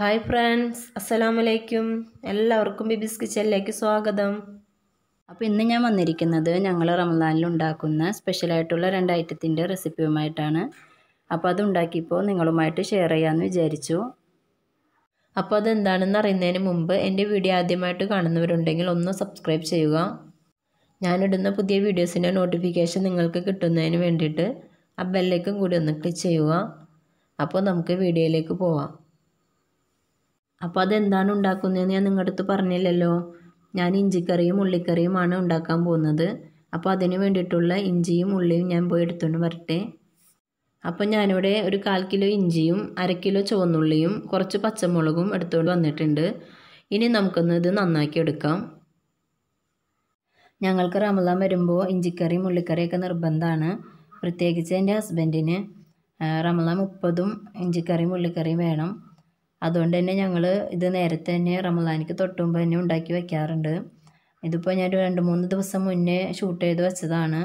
Hi friends അസ്സലാമലൈക്കും എല്ലാവർക്കും ബിബിസ് കിച്ചനിലേക്ക് സ്വാഗതം. അപ്പോൾ ഇന്ന് ഞാൻ വന്നിരിക്കുന്നത് ഞങ്ങൾ റമദാനിൽ ഉണ്ടാക്കുന്ന സ്പെഷ്യലായിട്ടുള്ള രണ്ട് ഐറ്റത്തിന്റെ റെസിപ്പിയുമായിട്ടാണ് അപ്പോൾ അത് ഉണ്ടാക്കിയപ്പോൾ നിങ്ങളുമായിട്ട് ഷെയർ ചെയ്യാമെന്ന് വിചാരിച്ചു. അപ്പോൾ അതെന്താണെന്ന് അറിയുന്നതിന് മുമ്പ് എന്റെ വീഡിയോ ആദ്യമായിട്ട് കാണുന്നവരുണ്ടെങ്കിൽ ഒന്ന് സബ്സ്ക്രൈബ് ചെയ്യുക. ഞാനിടുന്ന പുതിയ വീഡിയോസിന്റെ നോട്ടിഫിക്കേഷൻ നിങ്ങൾക്ക് കിട്ടുന്നതിന് വേണ്ടിയിട്ട് ആ ബെല്ലേക്കും കൂടി ഒന്ന് ക്ലിക്ക് ചെയ്യുക. അപ്പോൾ നമുക്ക് വീഡിയോയിലേക്ക് പോവാം. അപ്പോൾ അതെന്താണ് ഉണ്ടാക്കുന്നതെന്ന് ഞാൻ നിങ്ങളുടെ അടുത്ത് പറഞ്ഞില്ലല്ലോ. ഞാൻ ഇഞ്ചിക്കറിയും ഉള്ളിക്കറിയുമാണ് ഉണ്ടാക്കാൻ പോകുന്നത്. അപ്പോൾ അതിന് വേണ്ടിയിട്ടുള്ള ഇഞ്ചിയും ഉള്ളിയും ഞാൻ പോയി എടുത്തുകൊണ്ട് വരട്ടെ. അപ്പോൾ ഞാനിവിടെ ഒരു കാൽ കിലോ ഇഞ്ചിയും അര കിലോ ചുവന്നുള്ളിയും കുറച്ച് പച്ചമുളകും എടുത്തുകൊണ്ട് വന്നിട്ടുണ്ട്. ഇനി നമുക്കൊന്ന് ഇത് നന്നാക്കി എടുക്കാം. ഞങ്ങൾക്ക് റമദാൻ വരുമ്പോൾ ഇഞ്ചിക്കറിയും ഉള്ളിക്കറിയൊക്കെ നിർബന്ധമാണ് പ്രത്യേകിച്ച് എന്റെ ഹസ്ബൻഡിന് റമദാൻ മുപ്പതും ഇഞ്ചിക്കറിയും ഉള്ളിക്കറിയും വേണം. അതുകൊണ്ട് തന്നെ ഞങ്ങൾ ഇത് നേരത്തെ തന്നെ റമദാനിക്ക് തൊട്ട് മുമ്പ് തന്നെ ഉണ്ടാക്കി വെക്കാറുണ്ട്. ഇതിപ്പോൾ ഞാൻ രണ്ട് മൂന്ന് ദിവസം മുന്നേ ഷൂട്ട് ചെയ്ത് വെച്ചതാണ്.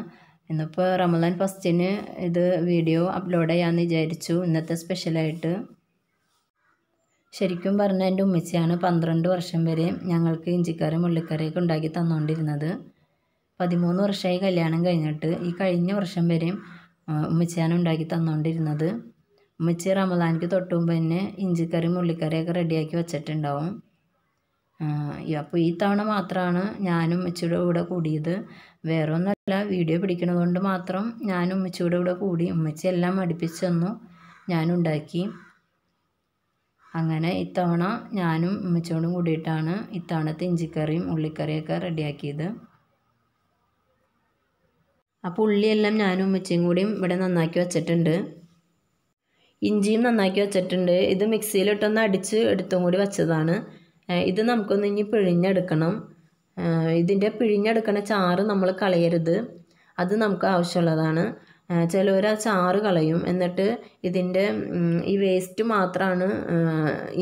ഇന്നിപ്പോൾ റമദാൻ ഫസ്റ്റിന് ഇത് വീഡിയോ അപ്ലോഡ് ചെയ്യാമെന്ന് വിചാരിച്ചു. ഇന്നത്തെ സ്പെഷ്യലായിട്ട് ശരിക്കും പറഞ്ഞാൽ എന്റെ ഉമ്മച്ചിയാണ് പന്ത്രണ്ട് വർഷം വരെ ഞങ്ങൾക്ക് ഇഞ്ചിക്കറിയും ഉള്ളിക്കറിയൊക്കെ ഉണ്ടാക്കി തന്നുകൊണ്ടിരുന്നത് പതിമൂന്ന് വർഷമായി കല്യാണം കഴിഞ്ഞിട്ട് ഈ കഴിഞ്ഞ വർഷം വരെയും ഉമ്മച്ചിയാണ് ഉണ്ടാക്കി തന്നുകൊണ്ടിരുന്നത് ഉമ്മച്ചി റമദാനിക്ക് തൊട്ട് മുമ്പ് തന്നെ ഇഞ്ചിക്കറി മുള്ളിക്കറിയൊക്കെ റെഡിയാക്കി വെച്ചിട്ടുണ്ടാവും. അപ്പോൾ ഈ തവണ മാത്രമാണ് ഞാനും ഉമ്മച്ചിയുടെ കൂടെ കൂടിയത്. വേറെ ഒന്നല്ല വീഡിയോ പിടിക്കണതുകൊണ്ട് മാത്രം ഞാനും ഉമ്മച്ചിയുടെ കൂടെ കൂടി ഉമ്മച്ചി എല്ലാം അടുപ്പിച്ച് തന്നു. ഞാനുണ്ടാക്കി അങ്ങനെ ഇത്തവണ ഞാനും ഉമ്മച്ചോടും കൂടിയിട്ടാണ് ഇത്തവണത്തെ ഇഞ്ചിക്കറിയും ഉള്ളിക്കറിയൊക്കെ റെഡിയാക്കിയത്. അപ്പോൾ ഉള്ളിയെല്ലാം ഞാനും ഉമ്മച്ചിയും കൂടിയും ഇവിടെ നന്നാക്കി വെച്ചിട്ടുണ്ട്. ഇഞ്ചിയും നന്നാക്കി വെച്ചിട്ടുണ്ട്. ഇത് മിക്സിയിലിട്ടൊന്ന് അടിച്ച് എടുത്തും കൂടി വെച്ചതാണ്. ഇത് നമുക്കൊന്ന് ഇനി പിഴിഞ്ഞെടുക്കണം. ഇതിന്റെ പിഴിഞ്ഞെടുക്കണ ചാറ് നമ്മൾ കളയരുത്. അത് നമുക്ക് ആവശ്യമുള്ളതാണ്. ചിലവർ ആ ചാറ് കളയും. എന്നിട്ട് ഇതിന്റെ ഈ വേസ്റ്റ് മാത്രമാണ്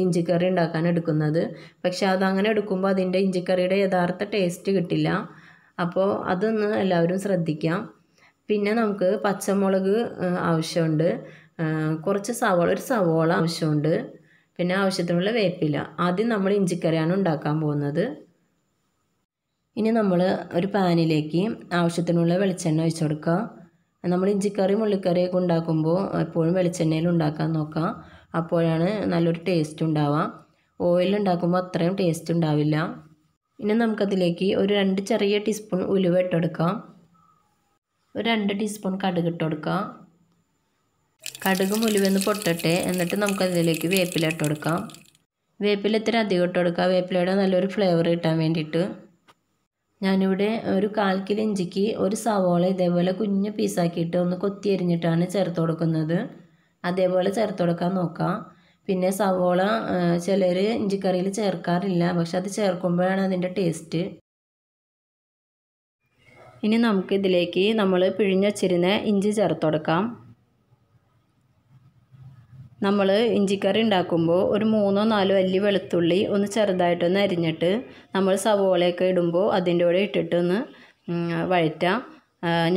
ഇഞ്ചിക്കറി ഉണ്ടാക്കാൻ എടുക്കുന്നത്. പക്ഷെ അതങ്ങനെ എടുക്കുമ്പോൾ അതിന്റെ ഇഞ്ചിക്കറിയുടെ യഥാർത്ഥ ടേസ്റ്റ് കിട്ടില്ല. അപ്പോൾ അതൊന്ന് എല്ലാവരും ശ്രദ്ധിക്കാം. പിന്നെ നമുക്ക് പച്ചമുളക് ആവശ്യമുണ്ട്. കുറച്ച് സവോള ഒരു സവോള ആവശ്യമുണ്ട്. പിന്നെ ആവശ്യത്തിനുള്ള വേപ്പില. ആദ്യം നമ്മൾ ഇഞ്ചിക്കറിയാണ് ഉണ്ടാക്കാൻ പോകുന്നത്. ഇനി നമ്മൾ ഒരു പാനിലേക്ക് ആവശ്യത്തിനുള്ള വെളിച്ചെണ്ണ ഒഴിച്ചു കൊടുക്കുക. നമ്മൾ ഇഞ്ചിക്കറി മുള്ളിക്കറിയൊക്കെ ഉണ്ടാക്കുമ്പോൾ എപ്പോഴും വെളിച്ചെണ്ണയിൽ ഉണ്ടാക്കാൻ നോക്കാം അപ്പോഴാണ് നല്ലൊരു ടേസ്റ്റ് ഉണ്ടാവുക. ഓയിൽ ഉണ്ടാക്കുമ്പോൾ അത്രയും ടേസ്റ്റ് ഉണ്ടാവില്ല. ഇനി നമുക്കതിലേക്ക് ഒരു രണ്ട് ചെറിയ ടീസ്പൂൺ ഉലുവ ഇട്ടെടുക്കാം ഒരു രണ്ട് ടീസ്പൂൺ കടുക് ഇട്ട് കൊടുക്കാം കടുക് മുലുവെന്ന് പൊട്ടട്ടെ. എന്നിട്ട് നമുക്കതിലേക്ക് വേപ്പില ഇട്ട് കൊടുക്കാം. വേപ്പില ഇത്തിരി അധികം ഇട്ട് കൊടുക്കാം. വേപ്പിലയുടെ നല്ലൊരു ഫ്ലേവർ കിട്ടാൻ വേണ്ടിയിട്ട്. ഞാനിവിടെ ഒരു കാൽ കിലോ ഇഞ്ചിക്ക് ഒരു സവോള ഇതേപോലെ കുഞ്ഞു പീസാക്കിയിട്ട് ഒന്ന് കൊത്തി എരിഞ്ഞിട്ടാണ് ചേർത്ത് കൊടുക്കുന്നത്. അതേപോലെ ചേർത്ത് കൊടുക്കാൻ നോക്കാം. പിന്നെ സവോള ചിലർ ഇഞ്ചിക്കറിയിൽ ചേർക്കാറില്ല. പക്ഷെ അത് ചേർക്കുമ്പോഴാണ് അതിന്റെ ടേസ്റ്റ് ഇനി നമുക്ക് ഇതിലേക്ക് നമ്മൾ പിഴിഞ്ഞ് വച്ചിരുന്ന ഇഞ്ചി ചേർത്ത് കൊടുക്കാം. നമ്മൾ ഇഞ്ചിക്കറി ഉണ്ടാക്കുമ്പോൾ ഒരു മൂന്നോ നാലോ അല്ലി വെളുത്തുള്ളി ഒന്ന് ചെറുതായിട്ടൊന്ന് അരിഞ്ഞിട്ട് നമ്മൾ സവോളയൊക്കെ ഇടുമ്പോൾ അതിന്റെ കൂടെ ഇട്ടിട്ട് ഒന്ന് വഴറ്റാം.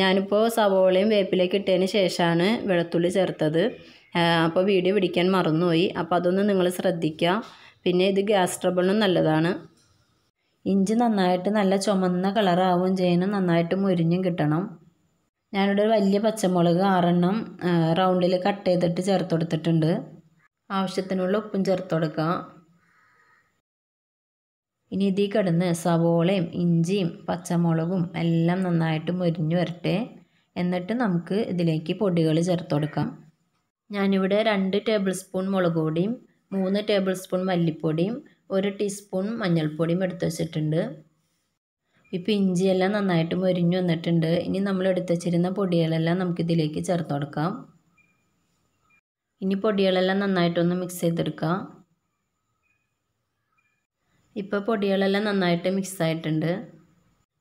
ഞാനിപ്പോൾ സവോളയും വേപ്പിലേക്ക് ഇട്ടതിന് ശേഷമാണ് വെളുത്തുള്ളി ചേർത്തത്. അപ്പോൾ വീഡിയോ പിടിക്കാൻ മറന്നുപോയി. അപ്പോൾ അതൊന്ന് നിങ്ങൾ ശ്രദ്ധിക്കുക പിന്നെ ഇത് ഗ്യാസ് ട്രബിളിനും നല്ലതാണ്. ഇഞ്ചി നന്നായിട്ട് നല്ല ചുമന്ന കളറാവുകയും ചെയ്യണം. നന്നായിട്ട് മുരിഞ്ഞും കിട്ടണം. ഞാനിവിടെ ഒരു വലിയ പച്ചമുളക് ആറെണ്ണം റൗണ്ടിൽ കട്ട് ചെയ്തിട്ട് ചേർത്ത് കൊടുത്തിട്ടുണ്ട്. ആവശ്യത്തിനുള്ള ഉപ്പും ചേർത്ത് കൊടുക്കാം. ഇനി ഇതിൽ കിടന്ന് സവോളയും ഇഞ്ചിയും പച്ചമുളകും എല്ലാം നന്നായിട്ട് മുരിഞ്ഞു വരട്ടെ. എന്നിട്ട് നമുക്ക് ഇതിലേക്ക് പൊടികൾ ചേർത്ത് കൊടുക്കാം. ഞാനിവിടെ രണ്ട് ടേബിൾ സ്പൂൺ മുളക് പൊടിയും മൂന്ന് ടേബിൾ സ്പൂൺ മല്ലിപ്പൊടിയും ഒരു ടീസ്പൂൺ മഞ്ഞൾപ്പൊടിയും എടുത്ത് വെച്ചിട്ടുണ്ട്. ഇപ്പോൾ ഇഞ്ചിയെല്ലാം നന്നായിട്ട് മൊരിഞ്ഞു വന്നിട്ടുണ്ട്. ഇനി നമ്മൾ എടുത്തു വച്ചിരുന്ന പൊടികളെല്ലാം നമുക്കിതിലേക്ക് ചേർത്ത് കൊടുക്കാം. ഇനി പൊടികളെല്ലാം നന്നായിട്ടൊന്ന് മിക്സ് ചെയ്തെടുക്കാം. ഇപ്പോൾ പൊടികളെല്ലാം നന്നായിട്ട് മിക്സ് ആയിട്ടുണ്ട്.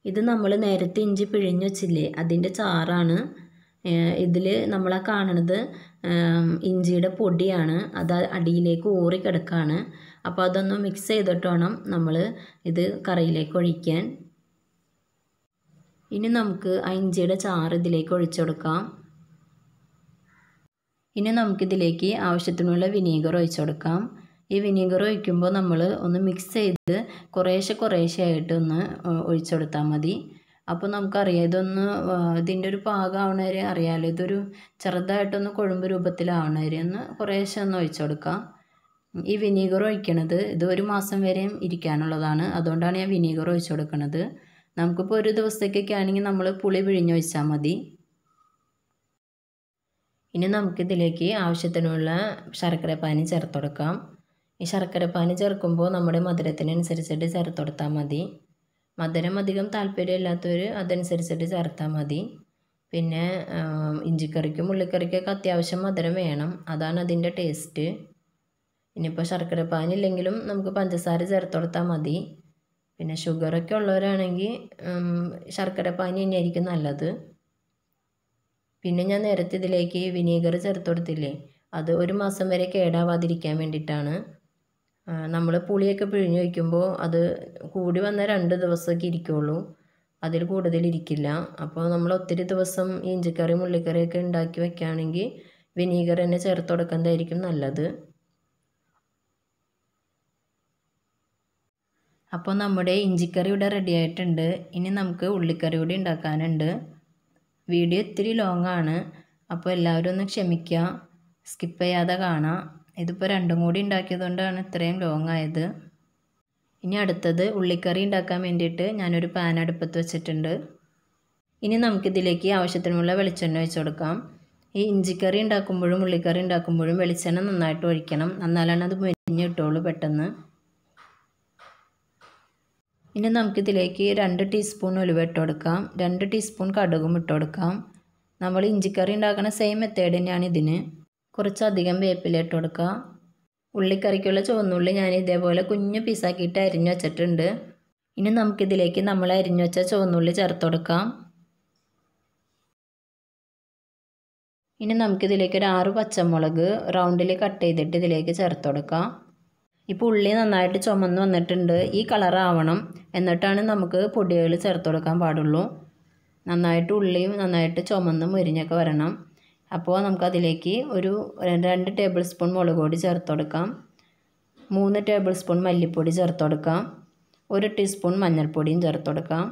ഇത് നമ്മൾ നേരത്തെ ഇഞ്ചി പിഴിഞ്ഞു വച്ചില്ലേ അതിന്റെ ചാറാണ്. ഇതിൽ നമ്മളെ കാണുന്നത് ഇഞ്ചിയുടെ പൊടിയാണ്. അത് അടിയിലേക്ക് ഊറി കിടക്കുകയാണ് അപ്പോൾ അതൊന്ന് മിക്സ് ചെയ്തിട്ട് വേണം നമ്മൾ ഇത് കറിയിലേക്ക് ഒഴിക്കാൻ. ഇനി നമുക്ക് ആ ഇഞ്ചിയുടെ ചാറ് ഇതിലേക്ക് ഒഴിച്ചു കൊടുക്കാം. ഇനി നമുക്കിതിലേക്ക് ആവശ്യത്തിനുള്ള വിനീഗർ ഒഴിച്ചു കൊടുക്കാം. ഈ വിനീഗർ ഒഴിക്കുമ്പോൾ നമ്മൾ ഒന്ന് മിക്സ് ചെയ്ത് കുറേശ്ശെ കുറേശ്ശെ ആയിട്ട് ഒന്ന് ഒഴിച്ചു കൊടുത്താൽ മതി. അപ്പോൾ നമുക്കറിയാം ഇതൊന്ന് ഇതിന്റെ ഒരു പാകമാവണ അറിയാമല്ലോ ഇതൊരു ചെറുതായിട്ടൊന്ന് കൊഴുമ്പ് രൂപത്തിലാവണ ഒന്ന് കുറേശ്ശെ ഒന്ന് ഒഴിച്ചു കൊടുക്കാം. ഈ വിനീഗർ ഒഴിക്കണത് ഇത് ഒരു മാസം വരെയും ഇരിക്കാനുള്ളതാണ്. അതുകൊണ്ടാണ് ഞാൻ വിനീഗർ ഒഴിച്ചു കൊടുക്കുന്നത് നമുക്കിപ്പോൾ ഒരു ദിവസത്തേക്കൊക്കെ ആണെങ്കിൽ നമ്മൾ പുളി പിഴിഞ്ഞൊഴിച്ചാൽ മതി. ഇനി നമുക്കിതിലേക്ക് ആവശ്യത്തിനുള്ള ശർക്കരപ്പാനി ചേർത്ത് കൊടുക്കാം. ഈ ശർക്കരപ്പാനി ചേർക്കുമ്പോൾ നമ്മുടെ മധുരത്തിനനുസരിച്ചിട്ട് ചേർത്ത് കൊടുത്താൽ മതി. മധുരം അധികം താല്പര്യമില്ലാത്തവർ അതനുസരിച്ചിട്ട് ചേർത്താൽ മതി. പിന്നെ ഇഞ്ചിക്കറിക്കും ഉള്ളിക്കറിക്കൊക്കെ അത്യാവശ്യം മധുരം വേണം. അതാണ് അതിന്റെ ടേസ്റ്റ്. ഇനിയിപ്പോൾ ശർക്കരപ്പാനി ഇല്ലെങ്കിലും നമുക്ക് പഞ്ചസാര ചേർത്ത് കൊടുത്താൽ മതി. പിന്നെ ഷുഗറൊക്കെ ഉള്ളവരാണെങ്കിൽ ശർക്കര പാനി തന്നെയായിരിക്കും നല്ലത്. പിന്നെ ഞാൻ നേരത്തെ ഇതിലേക്ക് വിനീഗർ ചേർത്ത് കൊടുത്തില്ലേ അത് ഒരു മാസം വരെ കേടാവാതിരിക്കാൻ വേണ്ടിയിട്ടാണ്. നമ്മൾ പുളിയൊക്കെ പിഴിഞ്ഞു വയ്ക്കുമ്പോൾ അത് കൂടി വന്ന രണ്ട് ദിവസമൊക്കെ ഇരിക്കുള്ളൂ. അതിൽ കൂടുതലിരിക്കില്ല അപ്പോൾ നമ്മൾ ഒത്തിരി ദിവസം ഇഞ്ചിക്കറി മുള്ളിക്കറിയൊക്കെ ഉണ്ടാക്കി വെക്കുകയാണെങ്കിൽ വിനീഗർ തന്നെ ചേർത്ത് കൊടുക്കുന്നതായിരിക്കും നല്ലത്. അപ്പോൾ നമ്മുടെ ഇഞ്ചിക്കറി ഇവിടെ റെഡി ആയിട്ടുണ്ട്. ഇനി നമുക്ക് ഉള്ളിക്കറി കൂടി ഉണ്ടാക്കാനുണ്ട്. വീഡിയോ ഇത്തിരി ലോങ് ആണ്. അപ്പോൾ എല്ലാവരും ഒന്ന് ക്ഷമിക്കുക സ്കിപ്പ് ചെയ്യാതെ കാണാം. ഇതിപ്പോൾ രണ്ടും കൂടി ഉണ്ടാക്കിയതുകൊണ്ടാണ് ഇത്രയും ലോങ് ആയത്. ഇനി അടുത്തത് ഉള്ളിക്കറി ഉണ്ടാക്കാൻ വേണ്ടിയിട്ട് ഞാനൊരു പാൻ അടുപ്പത്ത് വെച്ചിട്ടുണ്ട്. ഇനി നമുക്കിതിലേക്ക് ആവശ്യത്തിനുള്ള വെളിച്ചെണ്ണ ഒഴിച്ച് കൊടുക്കാം. ഈ ഇഞ്ചിക്കറി ഉണ്ടാക്കുമ്പോഴും ഉള്ളിക്കറി ഉണ്ടാക്കുമ്പോഴും വെളിച്ചെണ്ണ നന്നായിട്ട് ഒഴിക്കണം. എന്നാലാണ് അത് മുരിഞ്ഞ് കിട്ടുള്ളൂ പെട്ടെന്ന്. ഇനി നമുക്കിതിലേക്ക് രണ്ട് ടീസ്പൂൺ ഉലുവ ഇട്ട് കൊടുക്കാം. രണ്ട് ടീസ്പൂൺ കടുകും ഇട്ട് കൊടുക്കാം. നമ്മൾ ഇഞ്ചിക്കറി ഉണ്ടാക്കുന്ന സെയിം മെത്തേഡ് തന്നെയാണ് ഇതിന്. കുറച്ചധികം വേപ്പില ഇട്ട് കൊടുക്കുക ഉള്ളിക്കറിക്കുള്ള ചുവന്നുള്ളി ഞാൻ ഇതേപോലെ കുഞ്ഞു പീസാക്കിയിട്ട് അരിഞ്ഞു വെച്ചിട്ടുണ്ട്. ഇനി നമുക്കിതിലേക്ക് നമ്മൾ അരിഞ്ഞു വെച്ച ചുവന്നുള്ളി ചേർത്ത് കൊടുക്കാം. ഇനി നമുക്കിതിലേക്ക് ഒരു ആറ് പച്ചമുളക് റൗണ്ടിൽ കട്ട് ചെയ്തിട്ട് ഇതിലേക്ക് ചേർത്ത് കൊടുക്കാം. ഇപ്പോൾ ഉള്ളി നന്നായിട്ട് ചുമന്ന് വന്നിട്ടുണ്ട്. ഈ കളറാവണം എന്നിട്ടാണ് നമുക്ക് പൊടികൾ ചേർത്ത് കൊടുക്കാൻ പാടുള്ളൂ. നന്നായിട്ട് ഉള്ളിയും നന്നായിട്ട് ചുമന്നും മുരിഞ്ഞൊക്കെ വരണം. അപ്പോൾ നമുക്കതിലേക്ക് ഒരു രണ്ട് ടേബിൾ സ്പൂൺ മുളക് പൊടി ചേർത്ത് കൊടുക്കാം. മൂന്ന് ടേബിൾ സ്പൂൺ മല്ലിപ്പൊടി ചേർത്ത് കൊടുക്കാം. ഒരു ടീസ്പൂൺ മഞ്ഞൾപ്പൊടിയും ചേർത്ത് കൊടുക്കാം.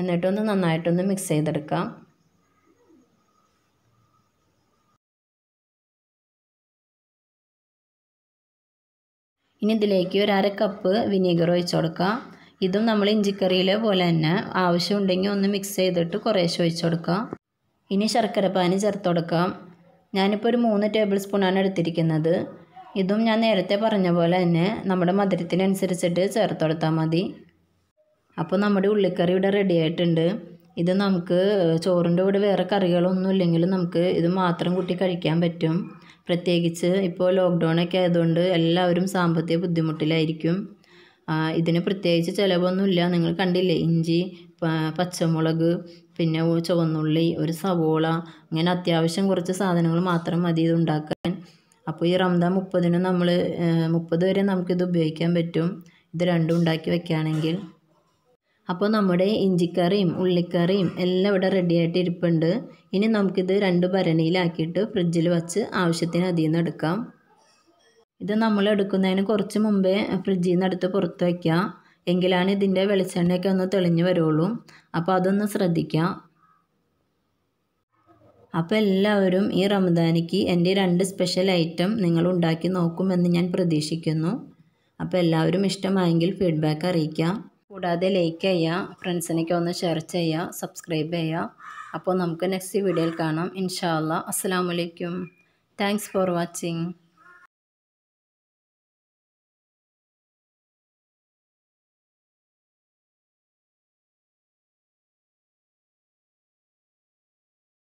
എന്നിട്ടൊന്ന് നന്നായിട്ടൊന്ന് മിക്സ് ചെയ്തെടുക്കാം. ഇനി ഇതിലേക്ക് ഒരു അര കപ്പ് വിനീഗർ ഒഴിച്ചു കൊടുക്കാം ഇതും നമ്മൾ ഇഞ്ചിക്കറിയിലെ പോലെ തന്നെ ആവശ്യമുണ്ടെങ്കിൽ ഒന്ന് മിക്സ് ചെയ്തിട്ട് കുറേശ്ശെ ഒഴിച്ചു കൊടുക്കാം ഇനി ശർക്കര പാനി ചേർത്ത് കൊടുക്കാം ഞാനിപ്പോൾ ഒരു മൂന്ന് ടേബിൾ സ്പൂണാണ് എടുത്തിരിക്കുന്നത്. ഇതും ഞാൻ നേരത്തെ പറഞ്ഞ പോലെ തന്നെ നമ്മുടെ മധുരത്തിനനുസരിച്ചിട്ട് ചേർത്ത് കൊടുത്താൽ മതി. അപ്പോൾ നമ്മുടെ ഉള്ളിക്കറി ഇവിടെ റെഡി ആയിട്ടുണ്ട്. ഇത് നമുക്ക് ചോറിന്റെ കൂടെ വേറെ കറികളൊന്നും ഇല്ലെങ്കിലും നമുക്ക് ഇത് മാത്രം കൂട്ടി കഴിക്കാൻ പറ്റും. പ്രത്യേകിച്ച് ഇപ്പോൾ ലോക്ക്ഡൗണൊക്കെ ആയതുകൊണ്ട് എല്ലാവരും സാമ്പത്തിക ബുദ്ധിമുട്ടിലായിരിക്കും. ഇതിന് പ്രത്യേകിച്ച് ചിലവൊന്നുമില്ല. നിങ്ങൾ കണ്ടില്ലേ? ഇഞ്ചി പച്ചമുളക് പിന്നെ ചുവന്നുള്ളി ഒരു സവോള അങ്ങനെ അത്യാവശ്യം കുറച്ച് സാധനങ്ങൾ മാത്രം മതി ഇത് ഉണ്ടാക്കാൻ. അപ്പോൾ ഈ റംദാൻ മുപ്പതിന് നമ്മൾ മുപ്പത് വരെ നമുക്കിത് ഉപയോഗിക്കാൻ പറ്റും. ഇത് രണ്ടും ഉണ്ടാക്കി വെക്കുകയാണെങ്കിൽ. അപ്പോൾ നമ്മുടെ ഇഞ്ചിക്കറിയും ഉള്ളിക്കറിയും എല്ലാം ഇവിടെ റെഡി ആയിട്ട് ഇരിപ്പുണ്ട്. ഇനി നമുക്കിത് രണ്ട് ഭരണിയിലാക്കിയിട്ട് ഫ്രിഡ്ജിൽ വച്ച് ആവശ്യത്തിന് അതിൽ നിന്ന് എടുക്കാം. ഇത് നമ്മൾ എടുക്കുന്നതിന് കുറച്ച് മുമ്പേ ഫ്രിഡ്ജിൽ നിന്ന് എടുത്ത് പുറത്ത് വയ്ക്കാം എങ്കിലാണ് ഇതിന്റെ വെളിച്ചെണ്ണയൊക്കെ ഒന്ന് തെളിഞ്ഞു വരുള്ളൂ. അപ്പോൾ അതൊന്ന് ശ്രദ്ധിക്കാം. അപ്പോൾ എല്ലാവരും ഈ റമദാനിക്ക് എന്റെ രണ്ട് സ്പെഷ്യൽ ഐറ്റം നിങ്ങൾ ഉണ്ടാക്കി നോക്കുമെന്ന് ഞാൻ പ്രതീക്ഷിക്കുന്നു. അപ്പോൾ എല്ലാവരും ഇഷ്ടമായെങ്കിൽ ഫീഡ്ബാക്ക് അറിയിക്കാം. കൂടാതെ ലൈക്ക് ചെയ്യുക ഫ്രണ്ട്സിനൊക്കെ ഒന്ന് ഷെയർ ചെയ്യുക സബ്സ്ക്രൈബ് ചെയ്യുക അപ്പോൾ നമുക്ക് നെക്സ്റ്റ് വീഡിയോയിൽ കാണാം. ഇൻഷാ അല്ലാ അസ്സാം വലൈക്കും താങ്ക്സ് ഫോർ വാച്ചിങ്